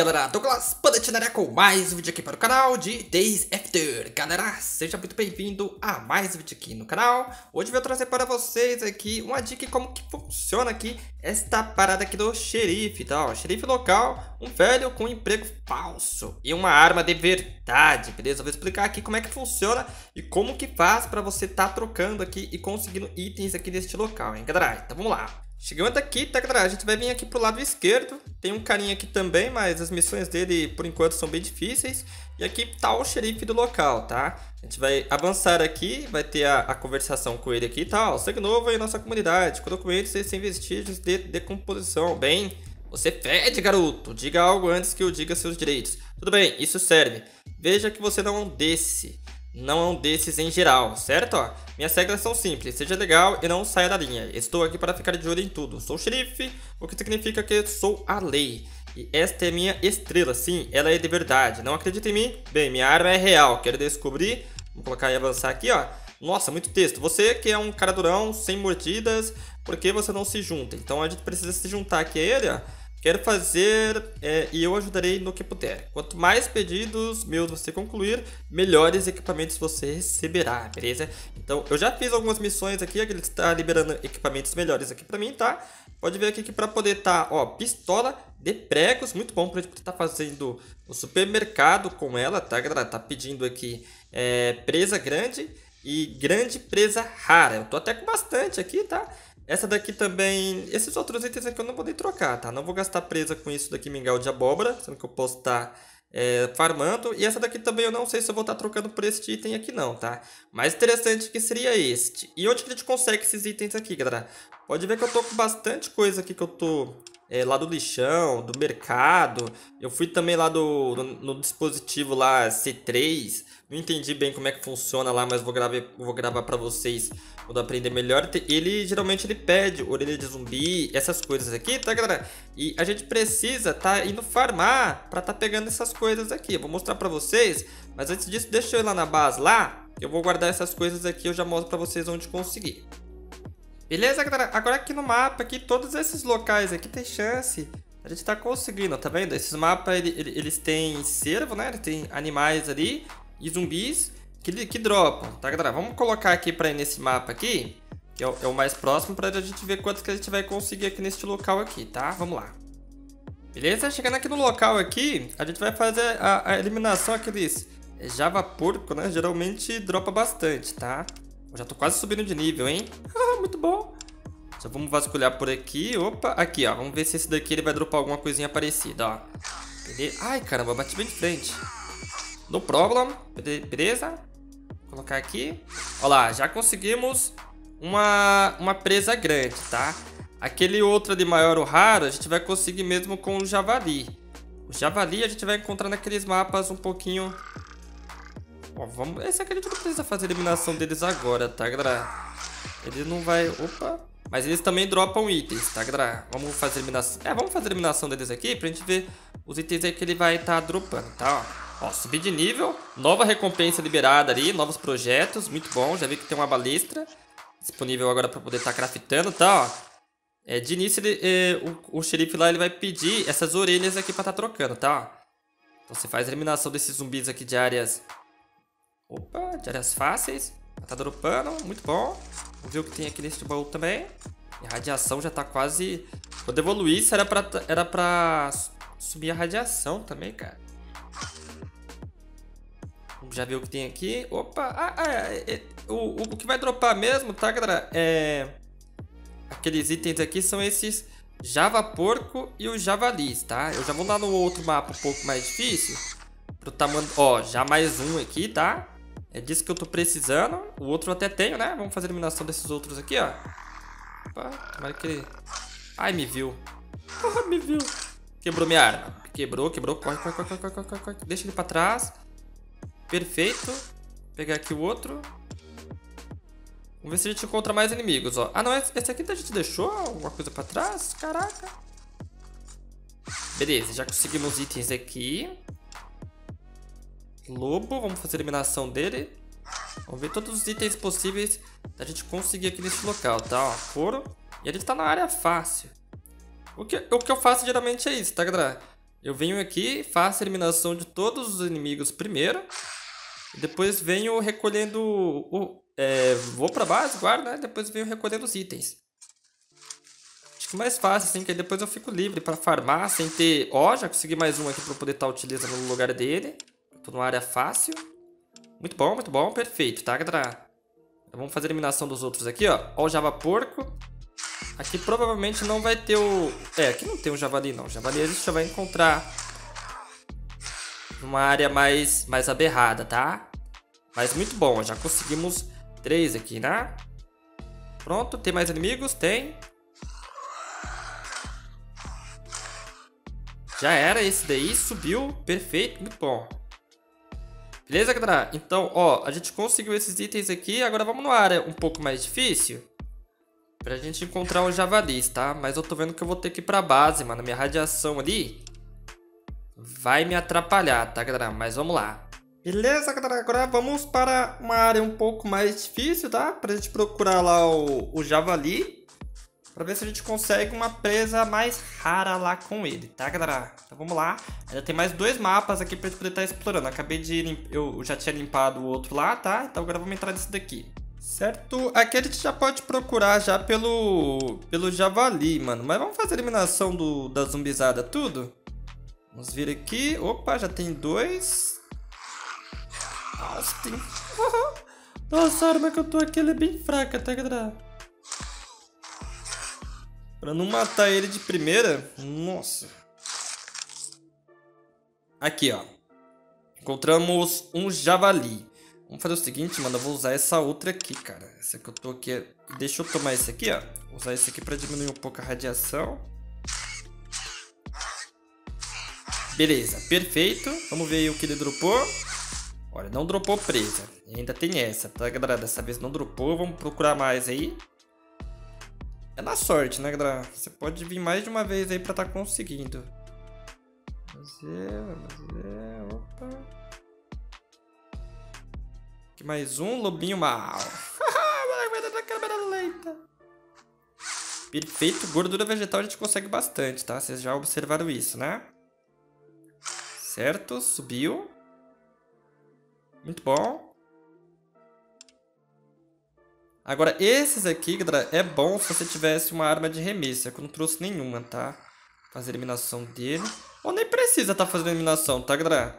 galera, Douglas Panetinaria com mais um vídeo aqui para o canal de Days After Galera, seja muito bem-vindo a mais um vídeo aqui no canal Hoje eu vou trazer para vocês aqui uma dica de como que funciona aqui esta parada aqui do xerife, tá? Ó, xerife local, um velho com emprego falso e uma arma de verdade, beleza? Eu vou explicar aqui como é que funciona e como que faz para você tá trocando aqui e conseguindo itens aqui neste local, hein galera? Então vamos lá Chegando aqui, tá galera? A gente vai vir aqui pro lado esquerdo. Tem um carinha aqui também, mas as missões dele por enquanto são bem difíceis. E aqui tá o xerife do local, tá? A gente vai avançar aqui, vai ter a, a conversação com ele aqui e tá? tal. Segue novo aí nossa comunidade, com documentos sem vestígios de decomposição. Bem, você fede, garoto. Diga algo antes que eu diga seus direitos. Tudo bem, isso serve. Veja que você não desse não é um desses em geral, certo? Minhas regras são simples, seja legal e não saia da linha. Estou aqui para ficar de olho em tudo. Sou xerife, o que significa que sou a lei. E esta é minha estrela, sim, ela é de verdade. Não acredita em mim? Bem, minha arma é real. Quero descobrir? Vou colocar e avançar aqui, ó. Nossa, muito texto. Você que é um cara durão, sem mordidas, por que você não se junta? Então a gente precisa se juntar aqui a ele, ó. Quero fazer é, e eu ajudarei no que puder. Quanto mais pedidos meus você concluir, melhores equipamentos você receberá, beleza? Então, eu já fiz algumas missões aqui, ele está liberando equipamentos melhores aqui pra mim, tá? Pode ver aqui que pra poder tá, ó, pistola de pregos, muito bom pra gente estar tá fazendo o supermercado com ela, tá, galera? Tá pedindo aqui é, presa grande e grande presa rara. Eu tô até com bastante aqui, tá? Essa daqui também... Esses outros itens aqui eu não vou nem trocar, tá? Não vou gastar presa com isso daqui, mingau de abóbora, sendo que eu posso estar... Tá, é, farmando. E essa daqui também eu não sei se eu vou estar tá trocando por este item aqui não, tá? Mais interessante que seria este. E onde que a gente consegue esses itens aqui, galera? Pode ver que eu tô com bastante coisa aqui que eu tô é, lá do lixão, do mercado. Eu fui também lá do, no, dispositivo lá C3. Não entendi bem como é que funciona lá, mas vou gravar, vou gravar pra vocês quando aprender melhor. Ele geralmente ele pede orelha de zumbi, essas coisas aqui, tá galera? E a gente precisa tá indo farmar pra tá pegando essas coisas aqui. Vou mostrar pra vocês, mas antes disso deixa eu ir lá na base lá. Eu vou guardar essas coisas aqui, eu já mostro pra vocês onde conseguir. Beleza, galera? Agora aqui no mapa, aqui, todos esses locais aqui tem chance. A gente tá conseguindo, tá vendo? Esses mapas, ele, ele, eles têm cervo, né? Eles têm animais ali e zumbis que, que dropam, tá, galera? Vamos colocar aqui pra ir nesse mapa aqui, que é o, é o mais próximo, pra gente ver quantos que a gente vai conseguir aqui neste local aqui, tá? Vamos lá. Beleza? Chegando aqui no local aqui, a gente vai fazer a, a eliminação aqueles Java porco, né? Geralmente dropa bastante, tá? Eu já tô quase subindo de nível, hein? Muito bom. Só vamos vasculhar por aqui. Opa, aqui, ó. Vamos ver se esse daqui ele vai dropar alguma coisinha parecida, ó. Ai, caramba, bati bem de frente. No problem. Beleza. Vou colocar aqui. Ó lá, já conseguimos uma, uma presa grande, tá? Aquele outro de maior ou raro, a gente vai conseguir mesmo com o javali. O javali a gente vai encontrar naqueles mapas um pouquinho Ó, vamos... Esse aqui a gente não precisa fazer a eliminação deles agora, tá, galera? Ele não vai... Opa! Mas eles também dropam itens, tá, galera? Vamos fazer a eliminação... É, vamos fazer a eliminação deles aqui pra gente ver os itens aí que ele vai estar tá dropando, tá? Ó, ó, subir de nível. Nova recompensa liberada ali, novos projetos. Muito bom, já vi que tem uma balistra disponível agora pra poder estar tá craftando, tá? Ó. É, de início, ele, é, o, o xerife lá ele vai pedir essas orelhas aqui pra estar tá trocando, tá? Então você faz a eliminação desses zumbis aqui de áreas Opa, de áreas fáceis. Tá dropando, muito bom. Vamos ver o que tem aqui nesse baú também. E a radiação já tá quase... Quando evoluir, isso era pra, era pra subir a radiação também, cara. Vamos já ver o que tem aqui. Opa, ah, ah, é, é, o, o que vai dropar mesmo, tá, galera? É... Aqueles itens aqui são esses Java Porco e os Javalis, tá? Eu já vou lá no outro mapa um pouco mais difícil. Pro tamanho... Ó, já mais um aqui, tá? É disso que eu tô precisando. O outro eu até tenho, né? Vamos fazer a eliminação desses outros aqui, ó. Opa, tomara que ele... Ai, me viu. Ah, me viu. Quebrou minha arma. Quebrou, quebrou. Corre, corre, corre, corre, corre, corre, corre. Deixa ele pra trás. Perfeito. Vou pegar aqui o outro. Vamos ver se a gente encontra mais inimigos, ó. Ah, não. Esse aqui a gente deixou alguma coisa pra trás? Caraca. Beleza, já conseguimos itens aqui. Lobo, vamos fazer a eliminação dele. Vamos ver todos os itens possíveis da gente conseguir aqui nesse local, tá? Ó, couro. E a gente tá na área fácil. O que, o que eu faço geralmente é isso, tá, galera? Eu venho aqui, faço a eliminação de todos os inimigos primeiro. Depois venho recolhendo o... É, vou pra base, guardo, né? Depois venho recolhendo os itens. Acho que mais fácil, assim, que depois eu fico livre pra farmar sem ter... Ó, já consegui mais um aqui pra poder estar tá utilizando no lugar dele. Tô numa área fácil. Muito bom, muito bom, perfeito, tá, galera? Vamos fazer a eliminação dos outros aqui, ó. Ó o Java Porco. Aqui provavelmente não vai ter o... É, aqui não tem o Javali, não. O Javali a gente já vai encontrar numa área mais, mais aberrada, tá? Mas muito bom, já conseguimos três aqui, né? Pronto, tem mais inimigos? Tem. Já era esse daí, subiu, perfeito, muito bom. Beleza, galera? Então, ó, a gente conseguiu esses itens aqui. Agora vamos numa área um pouco mais difícil. Pra gente encontrar os javalis, tá? Mas eu tô vendo que eu vou ter que ir pra base, mano. Minha radiação ali vai me atrapalhar, tá, galera? Mas vamos lá. Beleza, galera? Agora vamos para uma área um pouco mais difícil, tá? Pra gente procurar lá o, o javali. Pra ver se a gente consegue uma presa mais rara lá com ele, tá, galera? Então vamos lá. Ainda tem mais dois mapas aqui pra gente poder estar tá explorando. Acabei de... Eu já tinha limpado o outro lá, tá? Então agora vamos entrar nesse daqui. Certo? Aqui a gente já pode procurar já pelo... Pelo javali, mano. Mas vamos fazer a eliminação do, da zumbizada tudo? Vamos vir aqui. Opa, já tem dois. Nossa, tem... Nossa, a arma que eu tô aqui é bem fraca, tá, galera? Pra não matar ele de primeira. Nossa. Aqui, ó. Encontramos um javali. Vamos fazer o seguinte, mano. Eu vou usar essa outra aqui, cara. Essa que eu tô aqui. Deixa eu tomar esse aqui, ó. Vou usar esse aqui pra diminuir um pouco a radiação. Beleza, perfeito. Vamos ver aí o que ele dropou. Olha, não dropou presa. Ainda tem essa, tá, galera? Dessa vez não dropou. Vamos procurar mais aí. É na sorte, né, galera? Você pode vir mais de uma vez aí pra tá conseguindo. Vamos ver, vamos ver. Opa. Aqui mais um, lobinho mal. Perfeito, gordura vegetal a gente consegue bastante, tá? Vocês já observaram isso, né? Certo, subiu. Muito bom. Agora, esses aqui, galera, é bom se você tivesse uma arma de remessa, que eu não trouxe nenhuma, tá? Fazer eliminação dele. Ou nem precisa tá fazendo eliminação, tá, galera?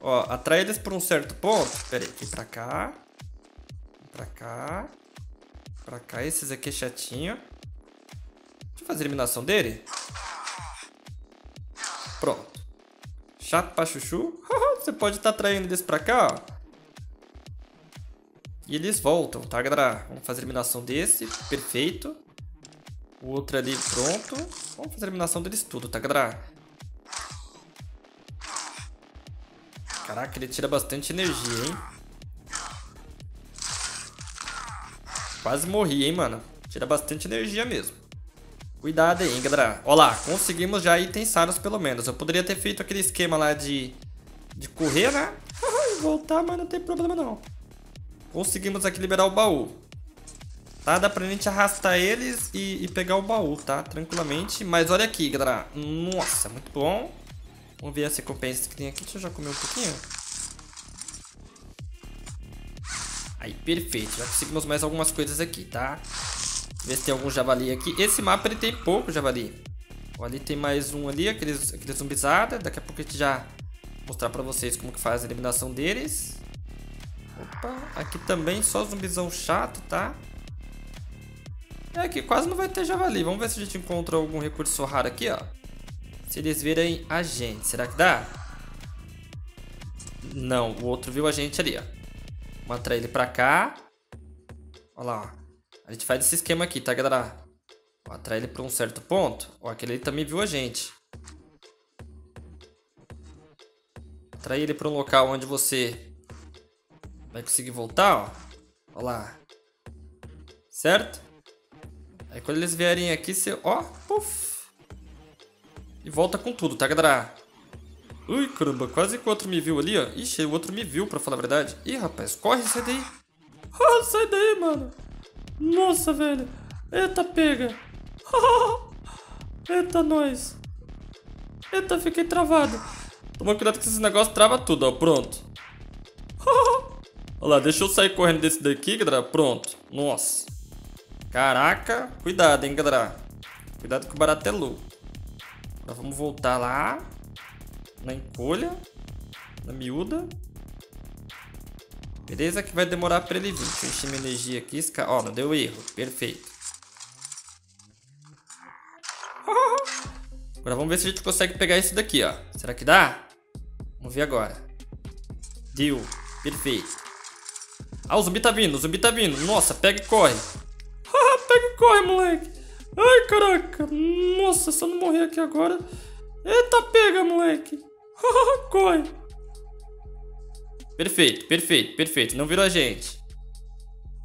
Ó, atrai eles por um certo ponto. Pera aí, vem pra cá. Vem pra cá. Pra cá, esses aqui é chatinho. Deixa eu fazer eliminação dele. Pronto. Chato pra chuchu. Você pode estar tá atraindo eles pra cá, ó. E eles voltam, tá, galera? Vamos fazer a eliminação desse. Perfeito. O outro ali, pronto. Vamos fazer a eliminação deles tudo, tá, galera? Caraca, ele tira bastante energia, hein? Quase morri, hein, mano? Tira bastante energia mesmo. Cuidado aí, hein, galera. Ó lá, conseguimos já itens raros pelo menos. Eu poderia ter feito aquele esquema lá de, de correr, né? Voltar, mas não tem problema não. Conseguimos aqui liberar o baú. Tá? Dá pra gente arrastar eles e, e pegar o baú, tá? Tranquilamente. Mas olha aqui, galera. Nossa, muito bom. Vamos ver as recompensas que tem aqui. Deixa eu já comer um pouquinho. Aí, perfeito. Já conseguimos mais algumas coisas aqui, tá? Ver se tem algum javali aqui. Esse mapa ele tem pouco javali. Ó, ali tem mais um ali, aqueles, aqueles zumbizada. Daqui a pouco a gente já mostrar pra vocês como que faz a eliminação deles. Aqui também só zumbizão chato, tá? É, aqui quase não vai ter javali. Vamos ver se a gente encontra algum recurso raro aqui, ó. Se eles virem a gente. Será que dá? Não, o outro viu a gente ali, ó. Vamos atrair ele pra cá. Olha lá, ó. A gente faz esse esquema aqui, tá, galera? Vou atrair ele pra um certo ponto. Ó, aquele ali também viu a gente. Atrair ele pra um local onde você Vai conseguir voltar, ó. Olha lá. Certo? Aí quando eles vierem aqui, você... Ó, puf. E volta com tudo, tá, galera? Ui, caramba, quase que o outro me viu ali, ó. Ixi, o outro me viu, pra falar a verdade. Ih, rapaz, corre, sai daí. Ah, sai daí, mano. Nossa, velho. Eita, pega. Eita, nós. Eita, fiquei travado. Toma cuidado que esses negócios trava tudo, ó. Pronto. Olha lá, deixa eu sair correndo desse daqui, galera. Pronto. Nossa. Caraca. Cuidado, hein, galera. Cuidado que o barato é louco. Agora vamos voltar lá. Na encolha. Na miúda. Beleza que vai demorar pra ele vir. Deixa eu encher minha energia aqui. Ó, oh, não deu erro. Perfeito. Agora vamos ver se a gente consegue pegar isso daqui, ó. Será que dá? Vamos ver agora. Deu. Perfeito. Ah, o zumbi tá vindo. O zumbi tá vindo. Nossa, pega e corre. pega e corre, moleque. Ai, caraca. Nossa, se eu não morrer aqui agora... Eita, pega, moleque. corre. Perfeito, perfeito, perfeito. Não virou a gente.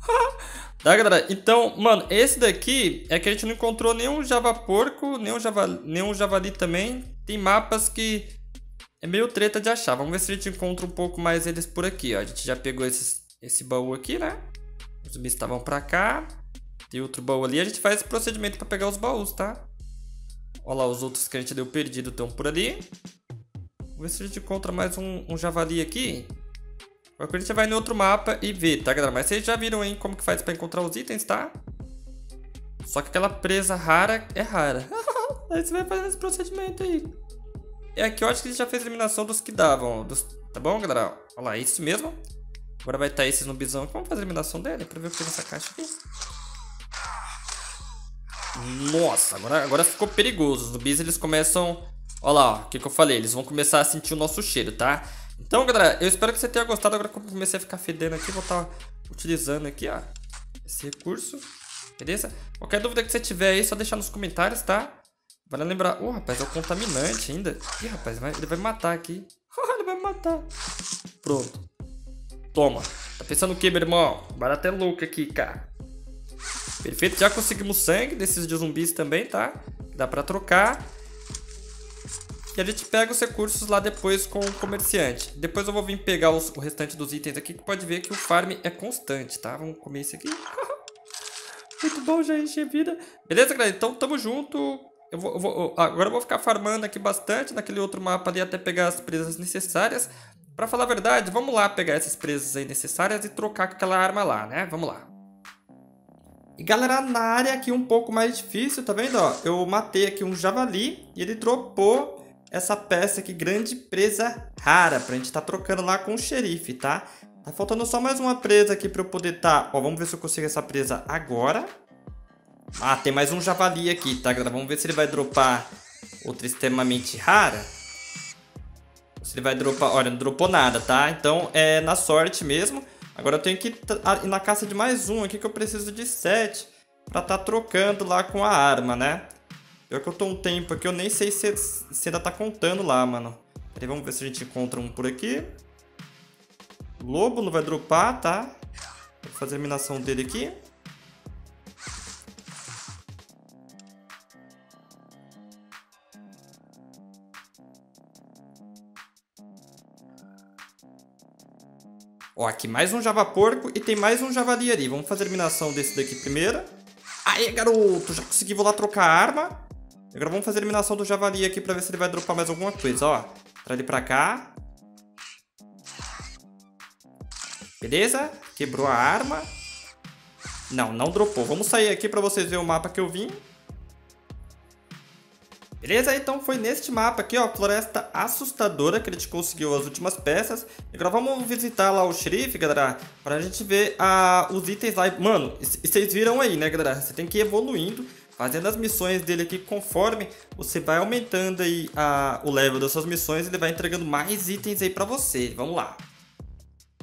tá, galera? Então, mano, esse daqui é que a gente não encontrou nenhum java porco, nenhum javali, nenhum javali também. Tem mapas que é meio treta de achar. Vamos ver se a gente encontra um pouco mais eles por aqui, ó. A gente já pegou esses, esse baú aqui, né? Os zumbis estavam pra cá. Tem outro baú ali. A gente faz esse procedimento pra pegar os baús, tá? Olha lá, os outros que a gente deu perdido estão por ali. Vamos ver se a gente encontra mais um, um javali aqui. Agora a gente vai no outro mapa e vê, tá, galera? Mas vocês já viram aí como que faz pra encontrar os itens, tá? Só que aquela presa rara é rara. aí você vai fazendo esse procedimento aí. É aqui eu acho que ele já fez a eliminação dos que davam. Dos... Tá bom, galera? Olha lá, isso mesmo. Agora vai estar esses no bisão. Vamos fazer a eliminação dele pra ver o que tem nessa caixa aqui. Nossa, agora, agora ficou perigoso. Os zumbis eles começam... Olha lá, o que, que eu falei. Eles vão começar a sentir o nosso cheiro, tá? Então, galera, eu espero que você tenha gostado. Agora que eu comecei a ficar fedendo aqui, vou estar utilizando aqui, ó, esse recurso. Beleza? Qualquer dúvida que você tiver aí, só deixar nos comentários, tá? Vale lembrar... Oh, rapaz, é o contaminante ainda. Ih, rapaz, ele vai matar aqui. ele vai me matar. Pronto. Toma. Tá pensando o que, meu irmão? O barato é louco aqui, cara. Perfeito, já conseguimos sangue desses de zumbis também, tá? Dá pra trocar. E a gente pega os recursos lá depois com o comerciante. Depois eu vou vir pegar os, o restante dos itens aqui, que pode ver que o farm é constante, tá? Vamos comer esse aqui. Muito bom, já enchi a vida. Beleza, galera? Então, tamo junto. Eu vou, eu vou, agora eu vou ficar farmando aqui bastante naquele outro mapa ali até pegar as presas necessárias. Pra falar a verdade, vamos lá pegar essas presas aí necessárias e trocar com aquela arma lá, né? Vamos lá. E galera, na área aqui um pouco mais difícil, tá vendo? Ó, eu matei aqui um javali e ele dropou essa peça aqui, grande presa rara, pra gente tá trocando lá com o xerife, tá? Tá faltando só mais uma presa aqui pra eu poder tá... Ó, vamos ver se eu consigo essa presa agora. Ah, tem mais um javali aqui, tá, galera? Vamos ver se ele vai dropar outra extremamente rara. Ele vai dropar... Olha, não dropou nada, tá? Então, é na sorte mesmo. Agora eu tenho que ir na caça de mais um aqui que eu preciso de sete pra tá trocando lá com a arma, né? Pior que eu tô um tempo aqui, eu nem sei se, se ainda tá contando lá, mano. Peraí, vamos ver se a gente encontra um por aqui. Lobo não vai dropar, tá? Vou fazer a eliminação dele aqui. Ó, aqui mais um Java Porco e tem mais um Javali ali. Vamos fazer a eliminação desse daqui primeiro. Aê, garoto! Já consegui, vou lá trocar a arma. Agora vamos fazer a eliminação do javali aqui pra ver se ele vai dropar mais alguma coisa, ó. Traz ele pra cá. Beleza? Quebrou a arma. Não, não dropou. Vamos sair aqui pra vocês verem o mapa que eu vim. Beleza? Então foi neste mapa aqui, ó, Floresta Assustadora, que a gente conseguiu as últimas peças. Agora vamos visitar lá o xerife, galera, pra gente ver ah, os itens lá. Mano, vocês viram aí, né, galera? Você tem que ir evoluindo fazendo as missões dele aqui conforme você vai aumentando aí a, o level das suas missões, ele vai entregando mais itens aí pra você. Vamos lá.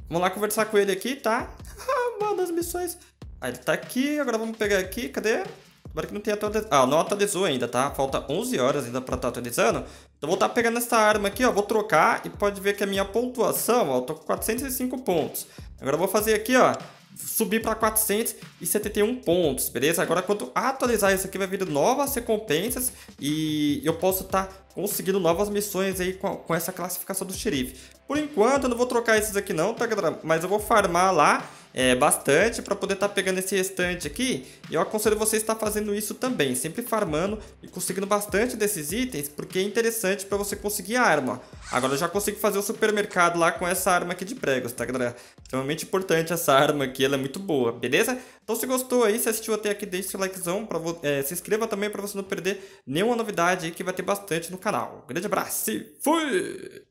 Vamos lá conversar com ele aqui, tá? Ah, mano, as missões. Ah, ele tá aqui, agora vamos pegar aqui, cadê? Agora que não tem atualização. Ah, não atualizou ainda, tá? Falta 11 horas ainda pra estar tá atualizando. Então vou estar tá pegando essa arma aqui, ó. Vou trocar e pode ver que a minha pontuação, ó, eu tô com 405 pontos. Agora eu vou fazer aqui, ó subir para 471 pontos, beleza? Agora quando atualizar isso aqui vai vir novas recompensas e eu posso estar tá conseguindo novas missões aí com, com, essa classificação do xerife. Por enquanto eu não vou trocar esses aqui não, tá galera? Mas eu vou farmar lá é, bastante para poder estar tá pegando esse restante aqui. E eu aconselho você a estar fazendo isso também, sempre farmando e conseguindo bastante desses itens, porque é interessante para você conseguir arma. Agora eu já consigo fazer o supermercado lá com essa arma aqui de pregos, tá galera? Extremamente importante essa arma aqui, ela é muito boa, beleza? Então se gostou aí, se assistiu até aqui, deixe seu likezão, pra é, se inscreva também para você não perder nenhuma novidade aí que vai ter bastante no canal. Um grande abraço e fui!